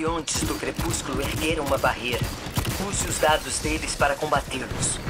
simbiontes do Crepúsculo ergueram uma barreira. Use os dados deles para combatê-los.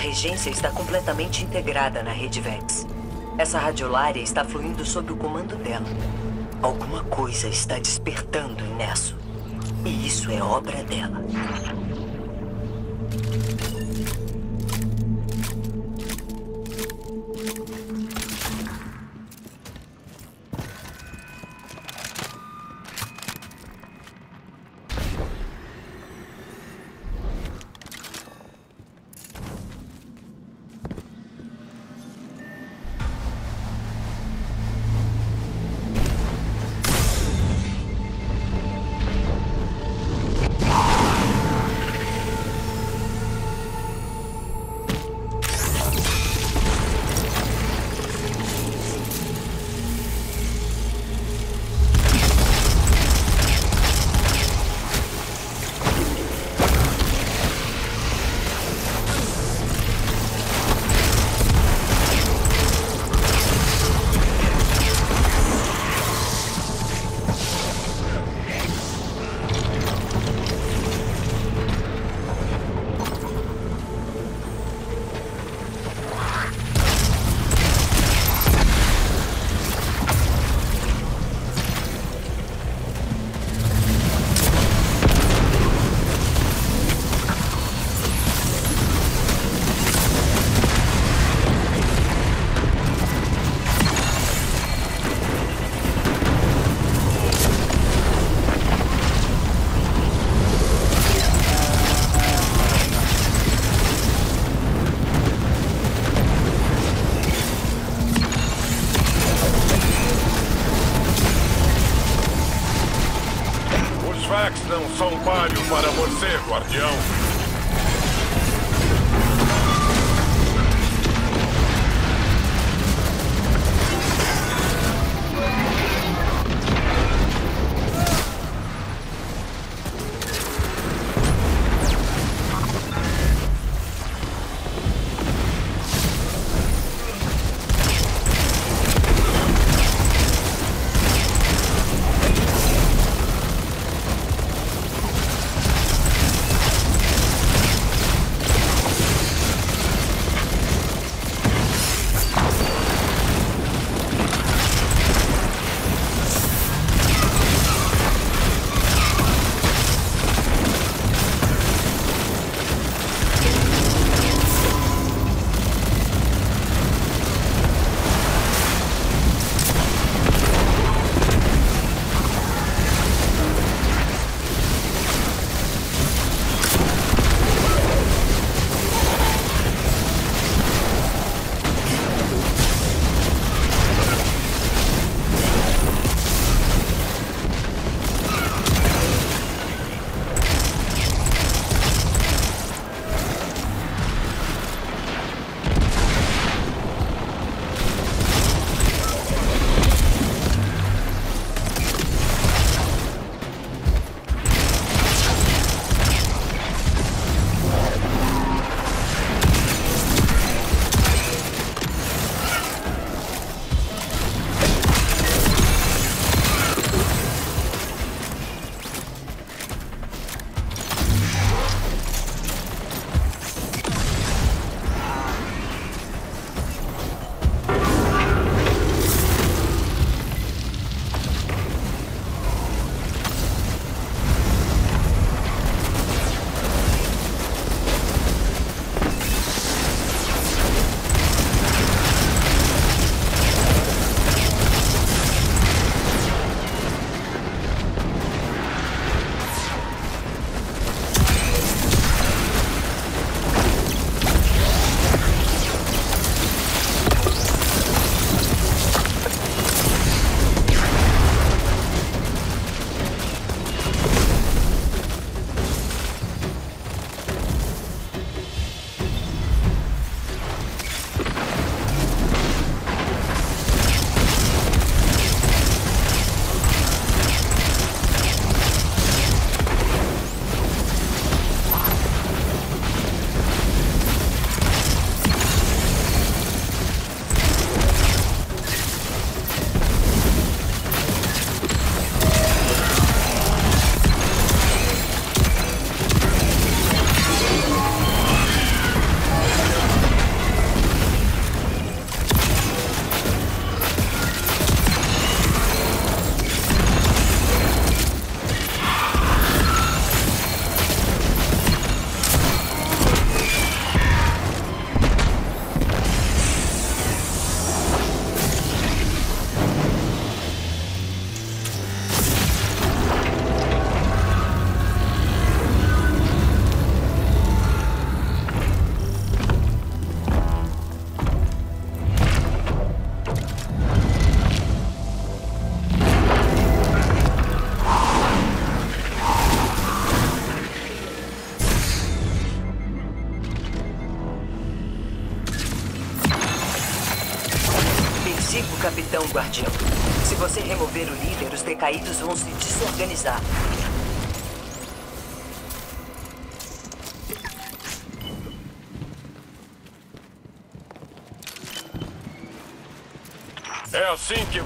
Regência está completamente integrada na rede Vex. Essa radiolária está fluindo sob o comando dela. Alguma coisa está despertando em Nesso. E isso é obra dela.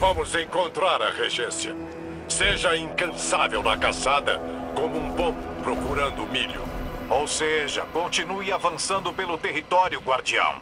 Vamos encontrar a regência. Seja incansável na caçada, como um pombo procurando milho. Ou seja, continue avançando pelo território, guardião.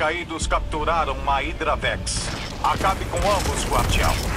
Os decaídos capturaram uma Hydra Vex. Acabe com ambos, guardião.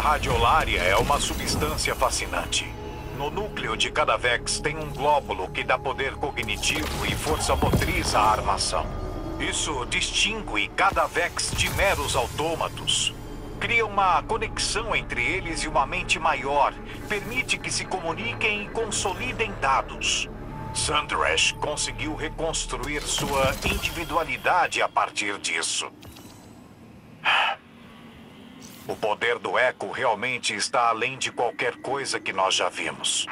Radiolaria é uma substância fascinante. No núcleo de cada Vex tem um glóbulo que dá poder cognitivo e força motriz à armação. Isso distingue cada Vex de meros autômatos. Cria uma conexão entre eles e uma mente maior. Permite que se comuniquem e consolidem dados. Sandrash conseguiu reconstruir sua individualidade a partir disso. O poder do Eco realmente está além de qualquer coisa que nós já vimos.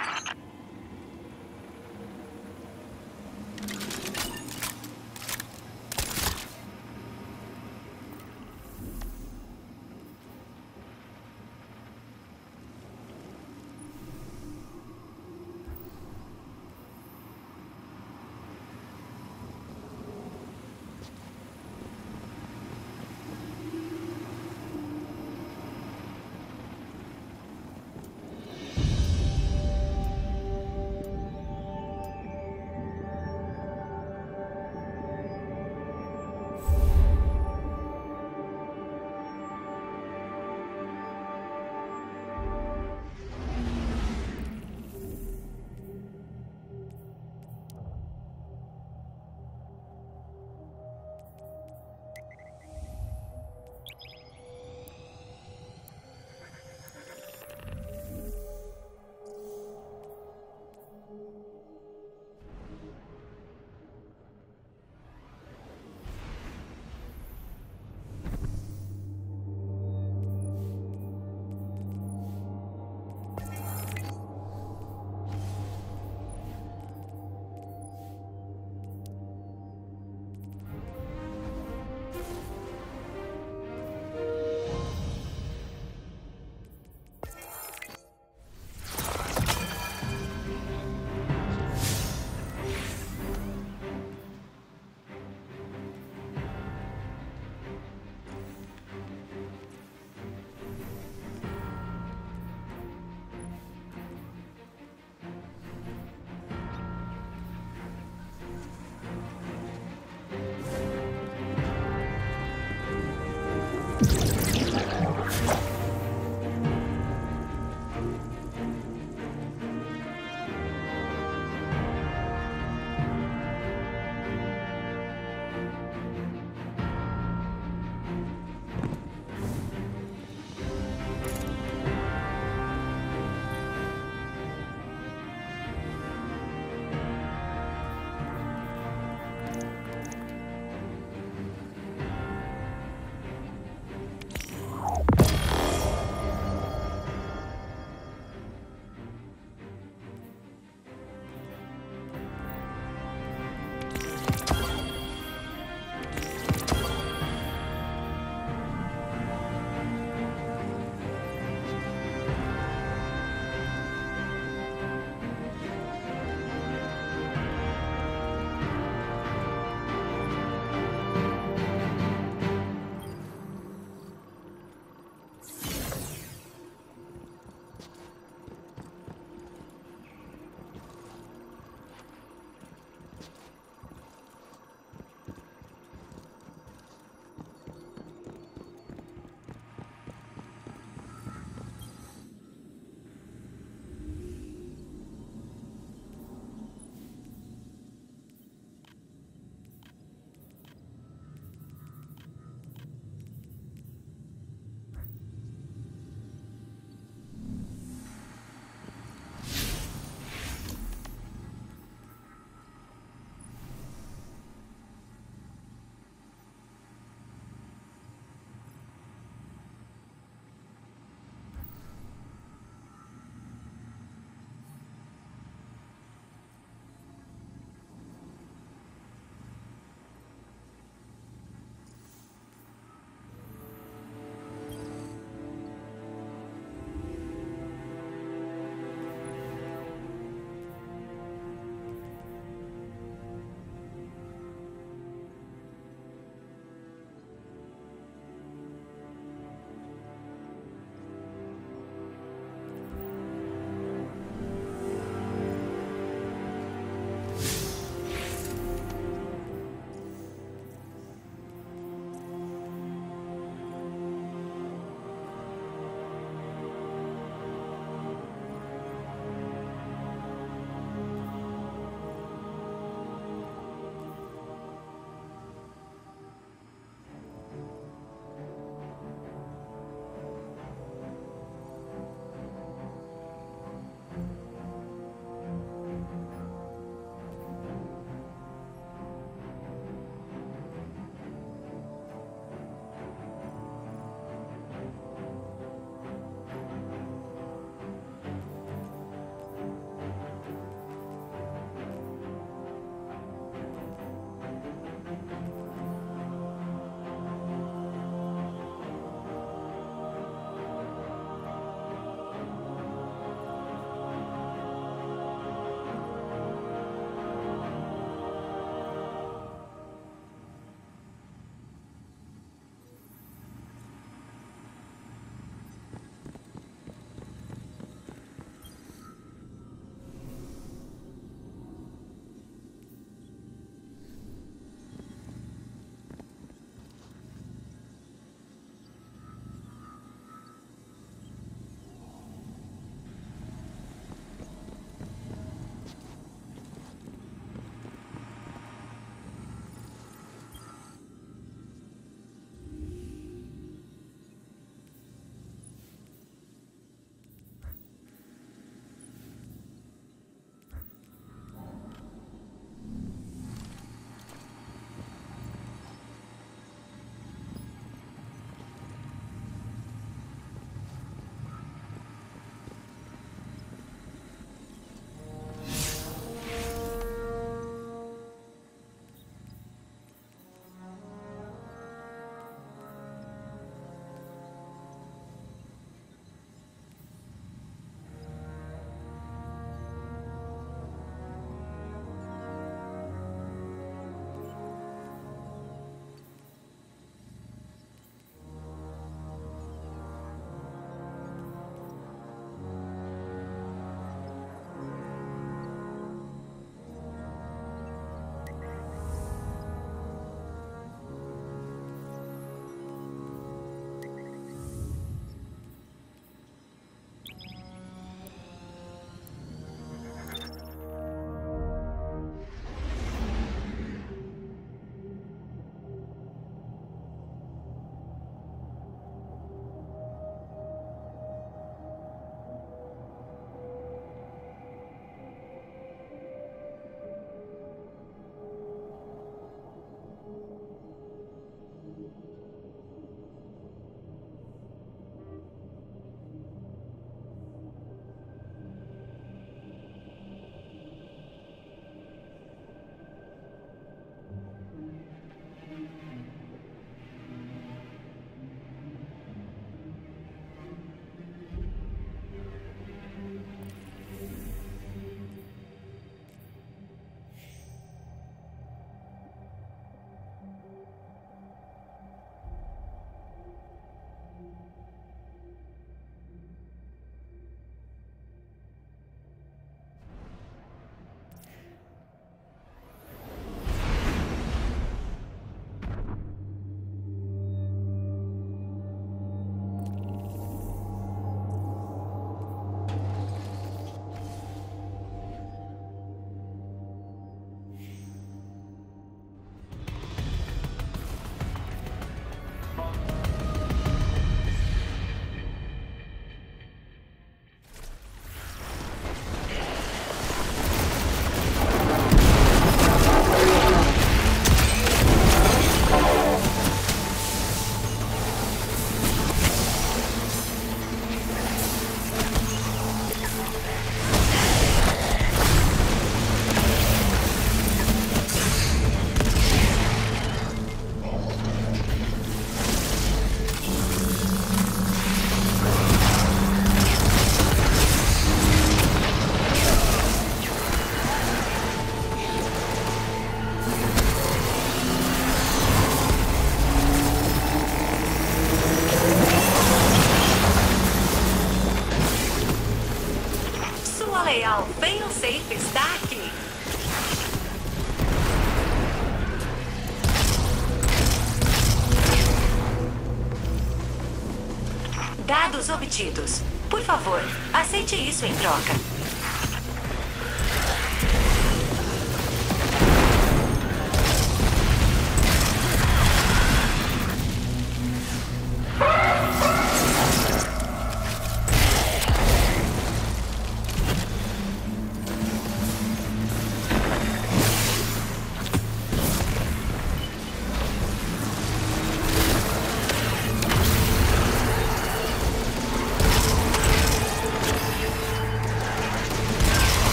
Por favor, aceite isso em troca.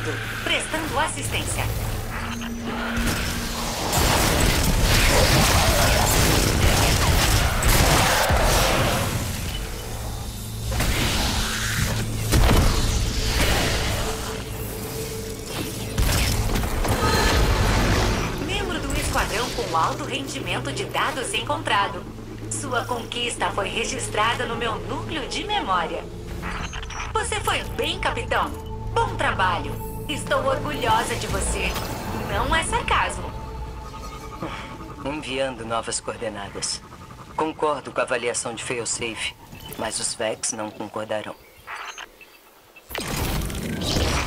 Atingido. Prestando assistência. Membro do esquadrão com alto rendimento de dados encontrado. Sua conquista foi registrada no meu núcleo de memória. Você foi bem, capitão. Bom trabalho. Estou orgulhosa de você. Não é sarcasmo. Enviando novas coordenadas. Concordo com a avaliação de failsafe, mas os Vex não concordarão.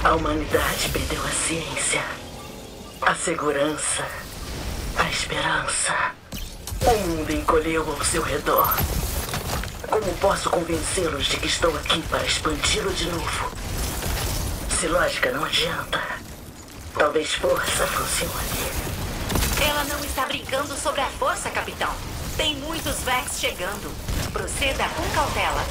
A humanidade perdeu a ciência, a segurança, a esperança. O mundo encolheu ao seu redor. Como posso convencê-los de que estou aqui para expandi-lo de novo? Se lógica não adianta, talvez força funcione. Ela não está brincando sobre a força, capitão. Tem muitos Vex chegando. Proceda com cautela.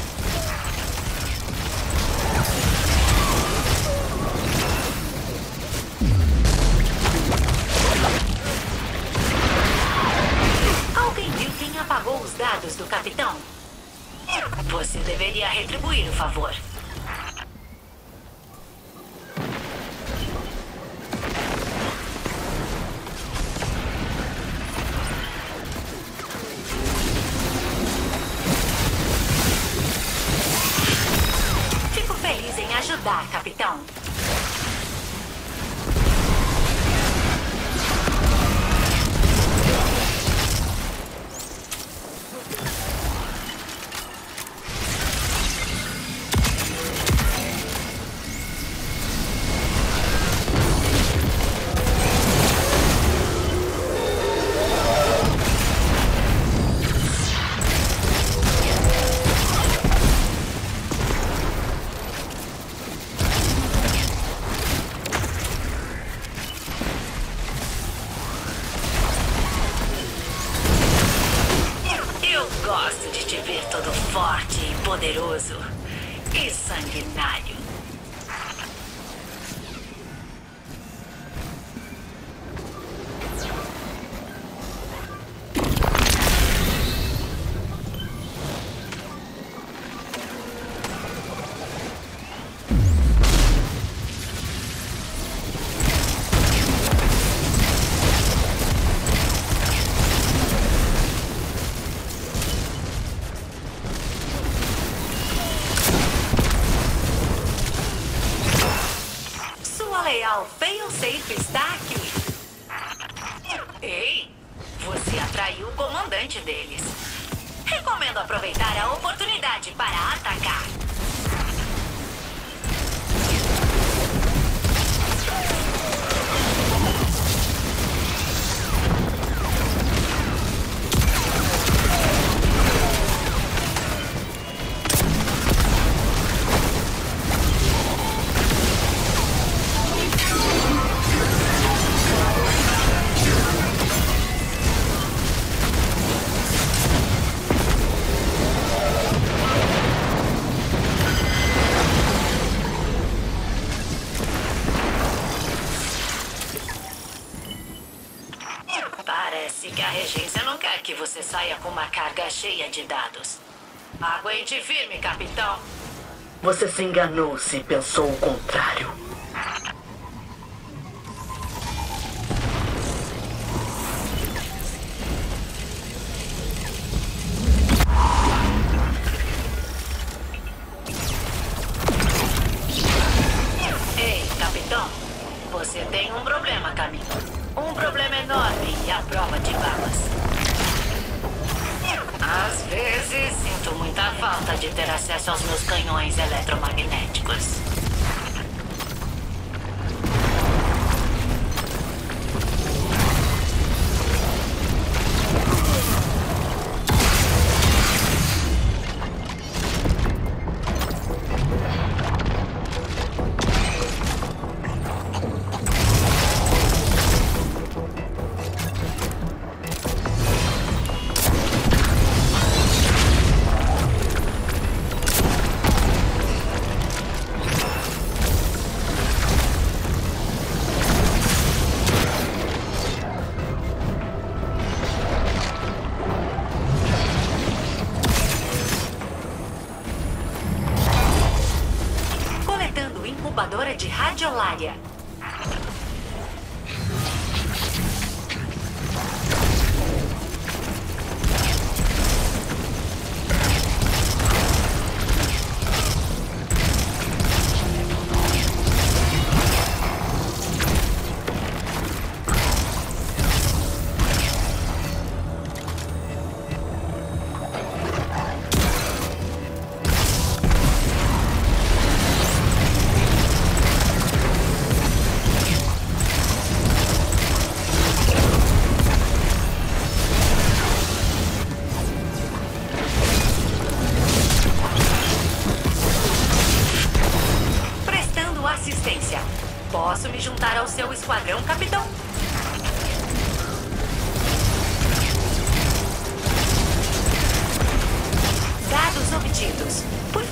Alguém viu quem apagou os dados do capitão? Você deveria retribuir o favor. Fail-safe está aqui. Ei, você atraiu o comandante deles. Recomendo aproveitar a oportunidade para atacar. Aguente firme, capitão. Você se enganou se pensou o contrário.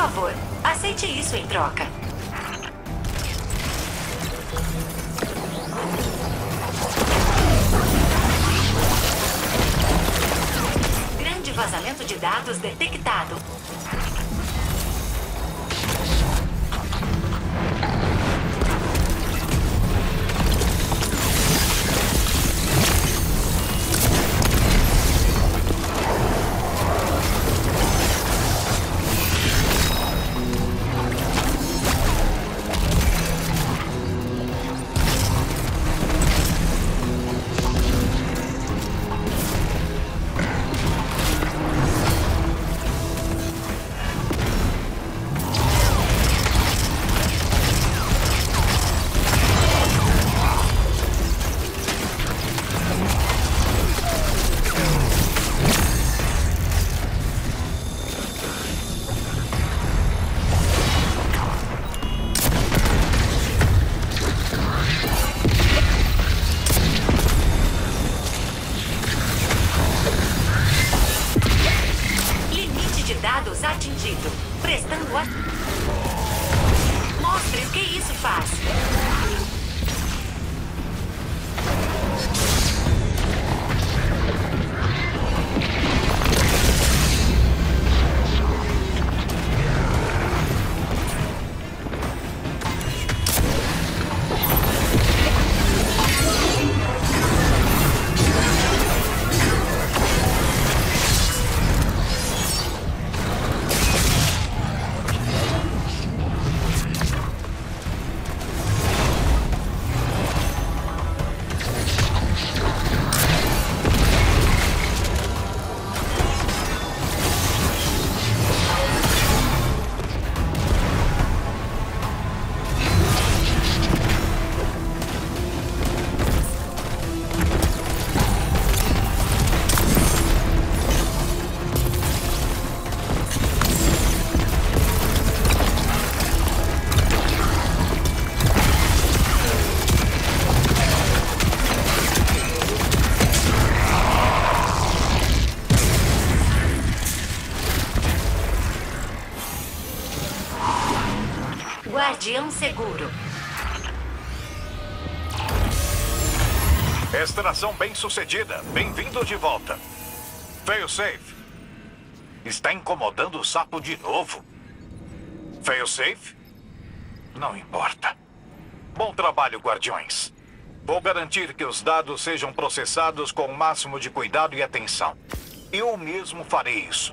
favor, aceite isso em troca. Grande vazamento de dados detectado. não seguro. Extração bem sucedida. Bem-vindo de volta. Fail safe. Está incomodando o sapo de novo. Fail safe? Não importa. Bom trabalho, guardiões. Vou garantir que os dados sejam processados com o máximo de cuidado e atenção. Eu mesmo farei isso.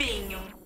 Diabinho.